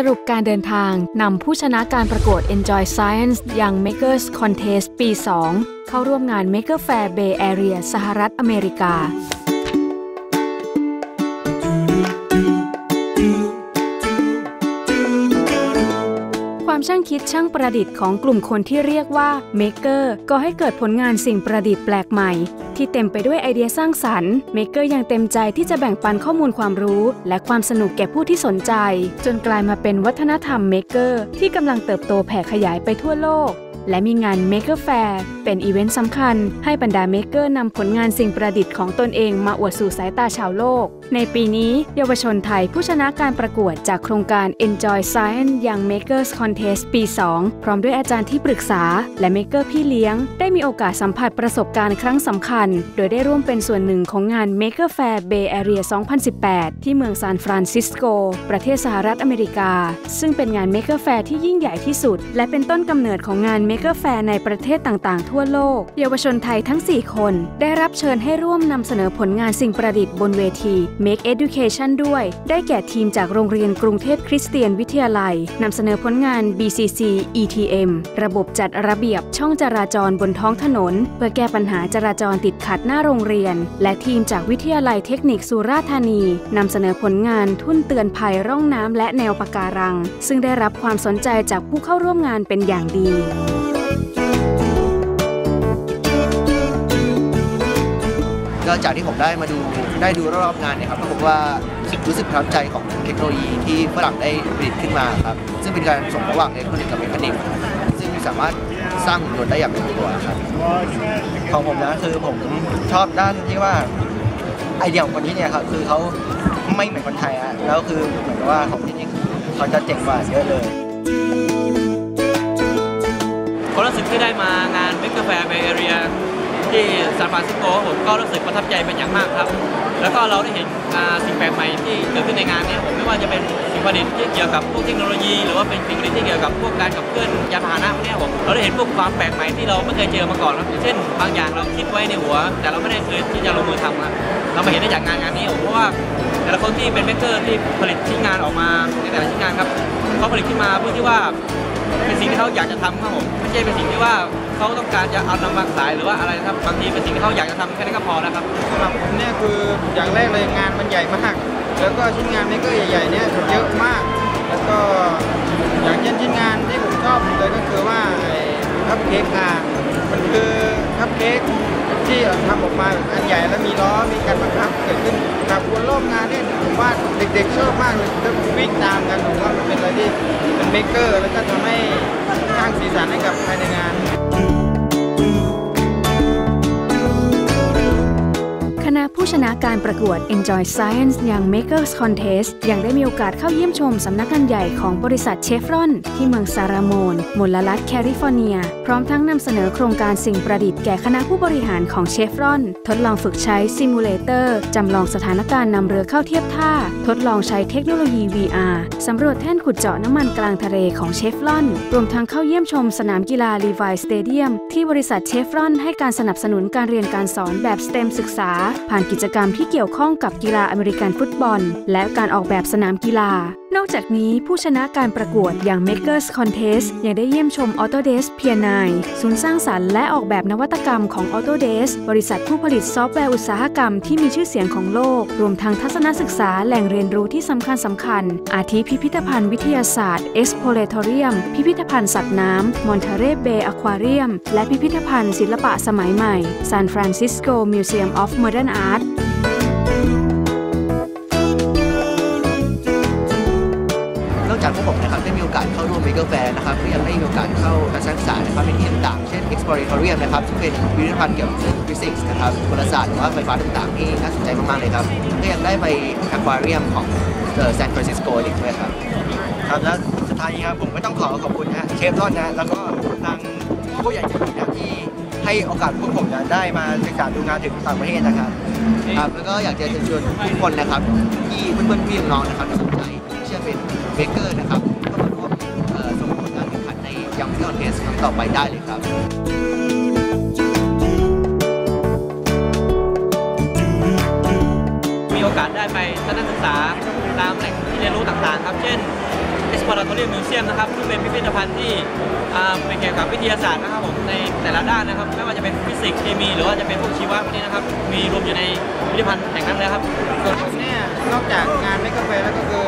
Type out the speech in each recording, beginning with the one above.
สรุปการเดินทางนำผู้ชนะการประกวด Enjoy Science ยัง Makers Contest ปี 2 เข้าร่วมงาน Maker Fair Bay Area สหรัฐอเมริกา ความช่างคิดช่างประดิษฐ์ของกลุ่มคนที่เรียกว่าเมคเกอร์ก็ให้เกิดผลงานสิ่งประดิษฐ์แปลกใหม่ ที่เต็มไปด้วยไอเดียสร้างสรรค์ Maker ยังเต็มใจที่จะแบ่งปันข้อมูลความรู้ และความสนุกแก่ผู้ที่สนใจ จนกลายมาเป็นวัฒนธรรม maker ที่กำลังเติบโตแผ่ขยายไปทั่วโลก และมีงาน Maker Faire เป็นอีเวนต์สำคัญ ให้บรรดา Maker นำผลงานสิ่งประดิษฐ์ของตนเองมาอวดสู่สายตาชาวโลก ในปีนี้เยาวชนไทยผู้ชนะการประกวดจากโครงการ Enjoy Science Young Makers Contest ปี 2 พร้อมด้วยอาจารย์ที่ปรึกษา และ Maker พี่เลี้ยง ได้มีโอกาสสัมผัสประสบการณ์ครั้งสำคัญ โดยได้ร่วมเป็นส่วนหนึ่งของงาน Maker Fair Bay Area 2018 ที่เมืองซานฟรานซิสโก ประเทศสหรัฐอเมริกา ซึ่งเป็นงาน Maker Fair ที่ยิ่งใหญ่ที่สุด และเป็นต้นกำเนิดของงาน Maker Fair ในประเทศต่างๆ ทั่วโลก เยาวชนไทยทั้ง 4 คน ได้รับเชิญให้ร่วมนำเสนอผลงานสิ่งประดิษฐ์บนเวที Make Education ด้วย ได้แก่ทีมจากโรงเรียนกรุงเทพคริสเตียนวิทยาลัยนำเสนอผลงาน BCC ETM ระบบจัดระเบียบช่องจราจรบนท้องถนน เพื่อแก้ปัญหาจราจรติดขัดหน้าโรงเรียน และทีมจากวิทยาลัยเทคนิคสุราษฎร์ธานีนำเสนอผลงานทุ่นเตือนภัยร่องน้ำและแนวปะการัง ซึ่งได้รับความสนใจจากผู้เข้าร่วมงานเป็นอย่างดี ก็จากที่ผมได้มาดูได้ดูรอบๆงานเนี่ยครับก็พบว่ารู้สึกประทับใจของเทคโนโลยีที่ฝรั่งได้ผลิตขึ้นมาครับซึ่งเป็นการผสมระหว่างอิเล็กทรอนิกส์กับ mechanics ซึ่งสามารถสร้างหุ่นยนต์ได้อย่างเป็นตัวครับของผมนะคือผมชอบด้านที่ว่าไอเดียของคนที่เนี่ยครับคือเขาไม่เหมือนคนไทยอะแล้วคือเหมือนกับว่าของที่นี่เขาจะเจ๋งกว่าเยอะเลยความรู้สึกที่ได้มางาน Maker Faire Bay Area ที่ซานฟรานซิสโกผมก็รู้สึกประทับใจเป็นอย่างมากครับ แล้วก็เราได้เห็นสิ่งแปลกใหม่ที่เกิดขึ้นในงานนี้ผมไม่ว่าจะเป็นสิ่งประดิษฐ์ที่เกี่ยวกับพวกเทคโนโลยี หรือว่าเป็นสิ่งประดิษฐ์ที่เกี่ยวกับพวกการขับเคลื่อนยานพาหนะพวกนี้ผมเราได้เห็นพวกความแปลกใหม่ที่เราไม่เคยเจอมาก่อนครับเช่น บางอย่างเราคิดไว้ในหัว แต่เราไม่ได้เคยที่จะลงมือทำครับเรามาเห็นได้จากงานงานนี้ผมเพราะว่าแต่ละคนที่เป็นเมกเกอร์ที่ผลิตชิ้นงานออกมาในแต่ละชิ้นงานครับเขาผลิตขึ้นมาเพื่อที่ว่า เป็นสิ่งที่เขาอยากจะทำครับผมไม่ใช่เป็นสิ่งที่ว่าเขาต้องการจะเอานำมาขายหรือว่าอะไรนะครับบางทีเป็นสิ่งที่เขาอยากจะทำแค่นั้นก็พอแล้วครับสำหรับผมเนี่ยคืออย่างแรกเลยงานมันใหญ่มาก แล้วก็ชิ้นงาน maker ใหญ่ๆเนี่ยเยอะมาก แล้วก็อย่างเช่นชิ้นงานที่ผมชอบเลยก็คือว่าคัพเค้กอะมันคือคัพเค้กที่ทำออกมาอันใหญ่แล้วมีล้อมีการบังคับเกิดขึ้นครับบนรอบงานเนี่ยผมว่าเด็กๆชอบมากเลยถ้าวิ่งตามกันผมว่ามันเป็นอะไรที่เป็น maker นะการประกวด Enjoy Science Young Makers Contest ยังได้มีโอกาสเข้าเยี่ยมชมสำนักงานใหญ่ของบริษัทเชฟรอน ที่เมืองซานรามอนมลรัฐแคลิฟอร์เนีย พร้อมทั้งนำเสนอโครงการสิ่งประดิษฐ์แก่คณะผู้บริหารของเชฟรอน ทดลองฝึกใช้ simulator จำลองสถานการณ์นำเรือเข้าเทียบท่า ทดลองใช้เทคโนโลยี VR สำรวจแท่นขุดเจาะน้ำมันกลางทะเลของเชฟรอน รวมทั้งเข้าเยี่ยมชมสนามกีฬา Levi's Stadium ที่บริษัทเชฟรอนให้การสนับสนุนการเรียนการสอนแบบ STEM ศึกษา ผ่านกิจกรรมที่เกี่ยวข้องกับกีฬาอเมริกันฟุตบอล และการออกแบบสนามกีฬา นอกจากนี้ผู้ชนะการประกวดอย่าง Makers Contest ยังได้เยี่ยมชม Autodesk P9 ศูนย์สร้างสรรค์และออกแบบนวัตกรรมของ Autodesk บริษัทผู้ผลิตซอฟต์แวร์อุตสาหกรรมที่มีชื่อเสียงของโลก รวมทั้งทัศนศึกษาแหล่งเรียนรู้ที่สำคัญสำคัญ อาทิพิพิธภัณฑ์วิทยาศาสตร์ Exploratorium พิพิธภัณฑ์สัตว์น้ำ Monterey Bay Aquarium และพิพิธภัณฑ์ศิลปะสมัยใหม่ San Francisco Museum of Modern Art ได้มีโอกาสเข้าร่วม Maker Fair นะครับก็ยังได้มีโอกาสเข้าการศึกษานะครับในที่ต่างๆ เช่น Exploratorium นะครับซึ่งเป็นพิพิธภัณฑ์เกี่ยวกับเรื่องฟิสิกส์นะครับวารศาสตร์หรือว่าไฟฟ้าต่างๆที่น่าสนใจมากๆเลยครับก็ยังได้ไป Aquarium ของซานฟรานซิสโกอีกด้วยครับครับแล้วสุดท้ายนี้ครับผมก็ต้องขอขอบคุณนะเชฟรอนนะแล้วก็ทางผู้ใหญ่ใจดีนะที่ให้โอกาสพวกผมนะได้มาศึกษาดูงานถึงต่างประเทศนะครับครับแล้วก็อยากจะเชิญชวนทุกคนนะครับที่เพื่อนๆพี่น้องๆนะครับที่สนใจที่เชื่อเป็น maker นะครับ ข่งขันในยังเทอร์เทสครั้งต่อไปได้เลยครับมีโอกาสได้ไปทัศนศึกษาตามแหล่งที่เรียนรู้ต่างๆ ครับ เช่น Exploratorium Museum นะครับซึ่งเป็นพิพิธภัณฑ์ที่เป็นเกี่ยวกับวิทยาศาสตร์นะครับผมในแต่ละด้านนะครับ ไม่ว่าจะเป็นฟิสิกส์เคมี หรือว่าจะเป็นพวกชีวะพวกนี้นะครับ มีรวมอยู่ในพิพิธภัณฑ์แห่งนั้นเลยครับ ส่วนผมเนี่ยนอกจากงาน Maker Faire แล้วก็คือ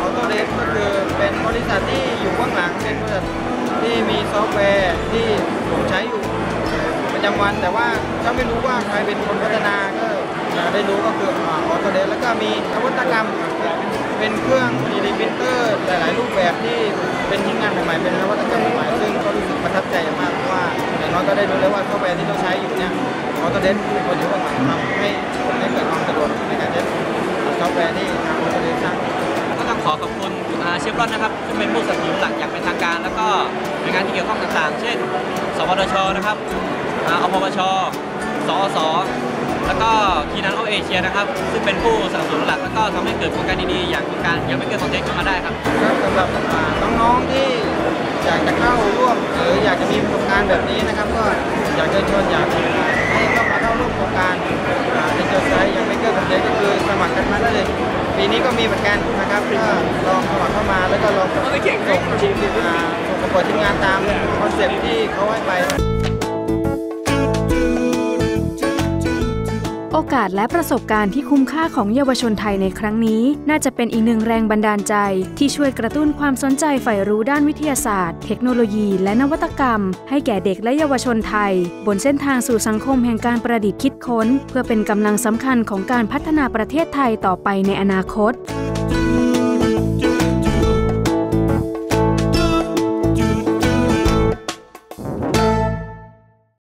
Autodesk ก็คือเป็นบริษัทที่อยู่เบื้องหลังเป็นบริษัท ที่มีซอฟต์แวร์ที่ผมใช้อยู่ประจำวัน แต่ว่าถ้าไม่รู้ว่าใครเป็นคนพัฒนาก็ได้รู้ก็คือ Autodesk แล้วก็มีนวัตกรรมเป็นเครื่อง 3D printer หลายๆรูปแบบที่เป็นชิ้นงานใหม่ๆเป็นนวัตกรรมใหม่ๆซึ่งก็รู้สึกประทับใจมากเพราะว่าอย่างน้อยก็ได้รู้เลยว่าซอฟต์แวร์ที่เราใช้อยู่เนี่ย Autodesk เป็นคนอยู่เบื้องหลังทำให้ให้เกิดความสะดวกในการใช้ซอฟต์แวร์ที่ทาง Autodesk สร้างก็ต้องขอขอบคุณเชฟรอนนะครับซึ่งเป็นผู้สนับสนุนหลักอย่างเป็นทางการแล้วก็ ที่เกี่ยวข้องต่างๆ เช่น สวทชนะครับอ่าอพปชสอสแล้วก็คีนันโอเอเชียนะครับ ซึ่งเป็นผู้สนับสนุนหลัก แล้วก็ทำให้เกิดโครงการดีๆ อย่างโครงการ Young Makers Contest ขึ้นมาได้ครับครับสำหรับอ่าน้องๆที่อยากจะเข้าร่วมหรืออยากจะมีประสบการณ์แบบนี้นะครับ ก็อยากเชิญชวนอยากให้เข้ามาเข้าร่วมโครงการ Enjoy Science Young Makers Contest ก็คือสมัครกันมาได้เลยปีนี้ก็มีเหมือนกันนะครับก็ลองสมัครเข้ามาแล้วก็ลองส่งชิ้นอ่าส่ง ประกวดชิ้นงานตามคอนเซ็ปต์ที่เขาให้ไปโอกาสและประสบการณ์ที่คุ้มค่าของเยาวชนไทยในครั้งนี้ น่าจะเป็นอีกหนึ่งแรงบันดาลใจ ที่ช่วยกระตุ้นความสนใจใฝ่รู้ด้านวิทยาศาสตร์ เทคโนโลยีและนวัตกรรม ให้แก่เด็กและเยาวชนไทย บนเส้นทางสู่สังคมแห่งการประดิษฐ์คิดค้น เพื่อเป็นกำลังสำคัญของการพัฒนาประเทศไทยต่อไปในอนาคต